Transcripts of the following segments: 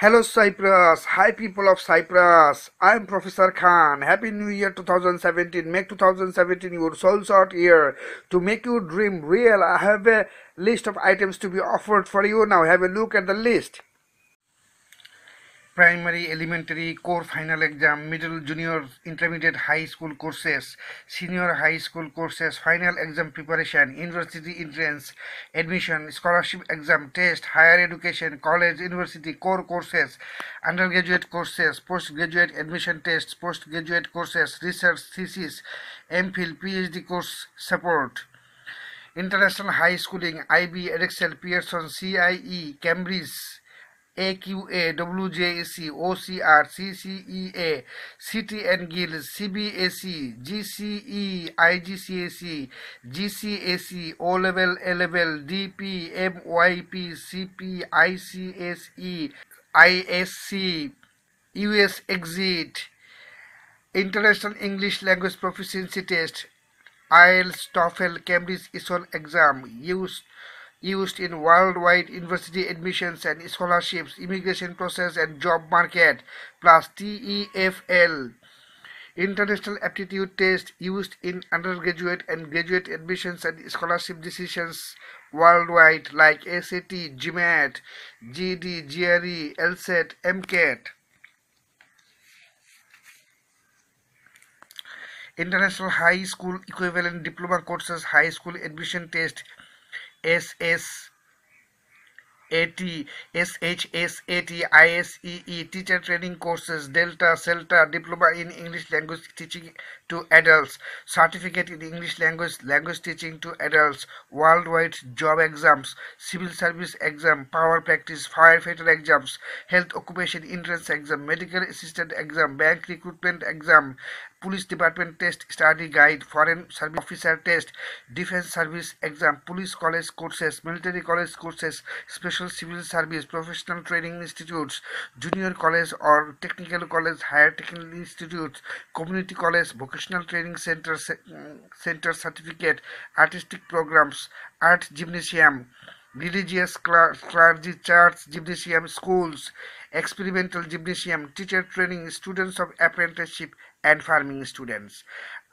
Hello Cyprus, hi people of Cyprus. I am Professor Khan. Happy New Year 2017. Make 2017 your soul short year. To make your dream real, I have a list of items to be offered for you now. Have a look at the list primary, elementary, core final exam, middle, junior, intermediate, high school courses, senior high school courses, final exam preparation, university entrance, admission, scholarship exam, test, higher education, college, university, core courses, undergraduate courses, postgraduate admission tests, postgraduate courses, research thesis, MPhil, PhD course support. International High Schooling, IB, Edexcel, Pearson, CIE, Cambridge, AQA, WJEC, OCR, CTN Guild, CBAC, GCE, IGCSE, GCSE, O level, A level, DP, MYP, CP, ICSE, ISC, US Exit, International English Language Proficiency Test, IELTS, TOEFL, Cambridge ESOL exam used used in worldwide university admissions and scholarships, immigration process and job market, plus TEFL. International Aptitude Test used in undergraduate and graduate admissions and scholarship decisions worldwide like SAT, GMAT, GED, GRE, LSAT, MCAT. International High School Equivalent Diploma Courses High School Admission Test SS AT, SHS, AT, ISEE, teacher training courses, Delta, CELTA, diploma in English language teaching to adults, certificate in English language, language teaching to adults, worldwide job exams, civil service exam, power practice, firefighter exams, health occupation entrance exam, medical assistant exam, bank recruitment exam, police department test study guide, foreign service officer test, defence service exam, police college courses, military college courses, special civil service, professional training institutes, junior college or technical college, higher technical institutes, community college, vocational training centre centre certificate, artistic programmes, art gymnasium religious clergy church gymnasium schools experimental gymnasium teacher training students of apprenticeship and farming students.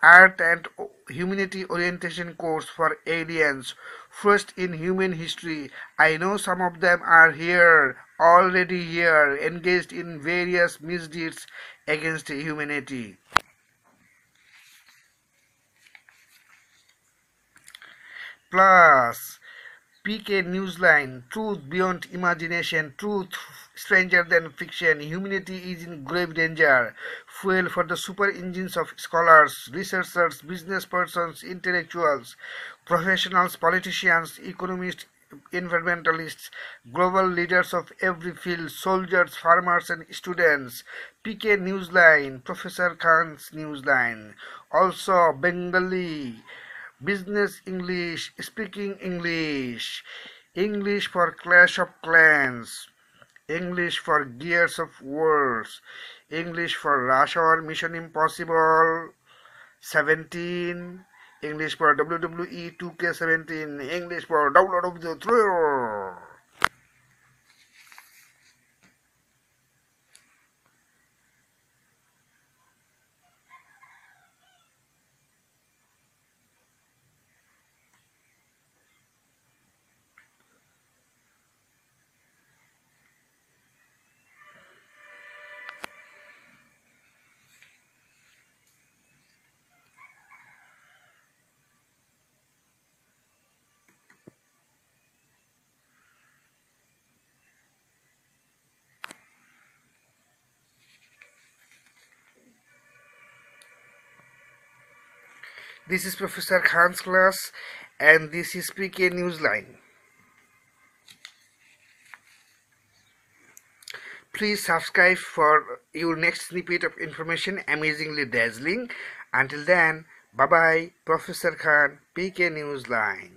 Art and humanity orientation course for aliens first in human history. I know some of them are here already here engaged in various misdeeds against humanity. Plus PK Newsline, Truth Beyond Imagination, Truth Stranger Than Fiction, Humanity is in Grave Danger, Fuel for the Super Engines of Scholars, Researchers, Business Persons, Intellectuals, Professionals, Politicians, Economists, environmentalists, global leaders of every field, soldiers, farmers, and students. PK Newsline, Professor Khan's Newsline. Also, Bengali business English, speaking English, English for Clash of Clans, English for Gears of Wars, English for Rush Hour Mission Impossible. 17, English for WWE 2K17, English for Download of the 3. This is Professor Khan's class and this is PK Newsline. Please subscribe for your next snippet of information amazingly dazzling. Until then, bye bye, Professor Khan, PK Newsline.